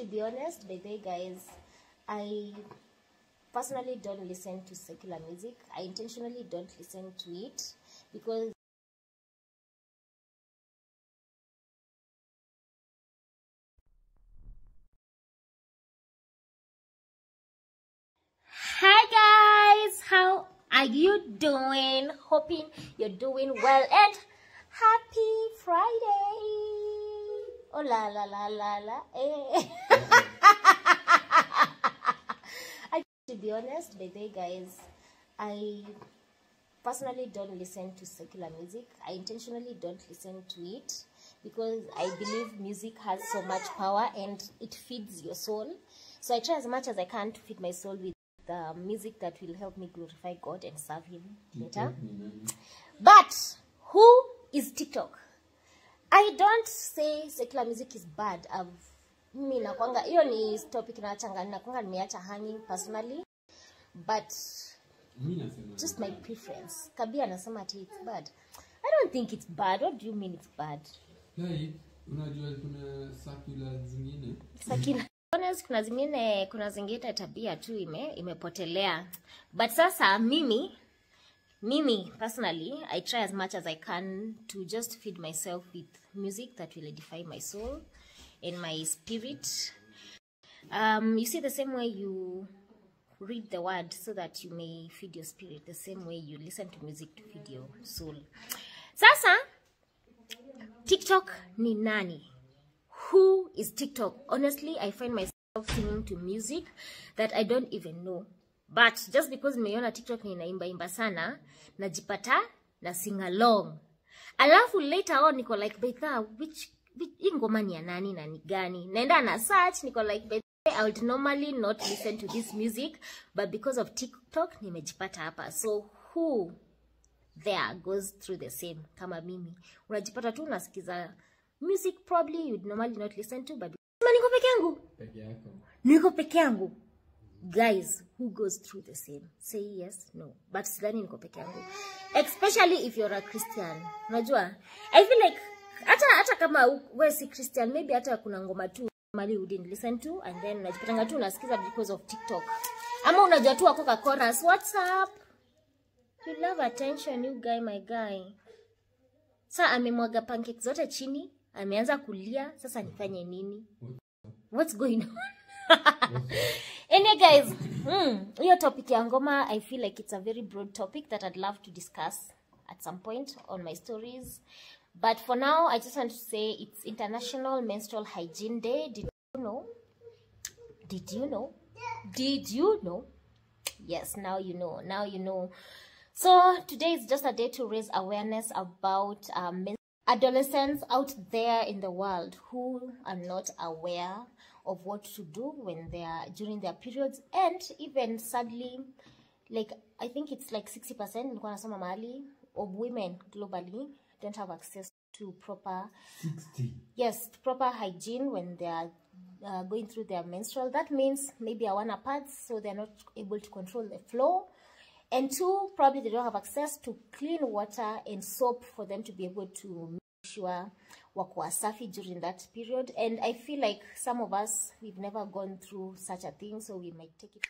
To be honest, by the guys, I personally don't listen to secular music. I intentionally don't listen to it because Hi guys, how are you doing? Hoping you're doing well and happy Friday. Oh la la la la la. Eh. I, to be honest, by the guys, I personally don't listen to secular music. I intentionally don't listen to it because I believe music has so much power and it feeds your soul. So I try as much as I can to feed my soul with the music that will help me glorify God and serve Him better. But who is TikTok? I don't say secular music is bad. I've mimi nakwanga hiyo ni topic nachanga nakwanga nimeacha hanging personally but just my preference. Kabia anasema ati it's bad. I don't think it's bad. What do you mean it's bad? Hey, unajua kuna circular zingine. Honest, kuna zingine kuna zingine tabia tu ime imepotelea but sasa mimi mimi personally i try as much as i can to just feed myself with music that will edify my soul and my spirit um, you see the same way you read the word so that you may feed your spirit the same way you listen to music to feed your soul sasa tiktok ni nani who is TikTok? Honestly, I find myself singing to music that I don't even know. But just because nimeiona TikTok ninaimba imba sana, najipata na sing along. Alafu later on niko like Betha, which, which hii ngoma ni ya nani na ni gani? Naenda na search niko like Betha, I would normally not listen to this music, but because of TikTok nimejipata hapa. So who there goes through the same kama mimi unajipata tu unasikiza music probably you'd normally not listen to but niko peke yangu peke yako niko peke yangu guys who goes through the same say yes no. But sidhani niko peke yangu. Especially if you're a christian. Unajua? I feel like hata hata kama we si christian maybe hata kuna ngoma tu mali you didn't listen to and then unajipatanga tu unasikiza because of tiktok. Ama unajua tu wako ka chorus what's up? You love attention you guy my guy. Sa amemwaga pancake zote chini ameanza kulia sasa nifanye nini? What's going on anyway guys mm, hiyo topic ngoma i feel like it's a very broad topic that i'd love to discuss at some point on my stories. But for now i just want to say it's international menstrual hygiene day. Did you know? Did you know? Did you know? Yes now you know now you know. So today is just a day to raise awareness about um, adolescents out there in the world who are not aware of what to do when they are during their periods. And even sadly like i think it's like 60% nilikuwa nasoma mahali of women globally don't have access to proper 60 yes proper hygiene when they are uh, going through their menstrual. That means maybe hawana pads so they're not able to control the flow. And two probably they don't have access to clean water and soap for them to be able to sure wako wasafi during that period. And i feel like some of us we've never gone through such a thing so we might take it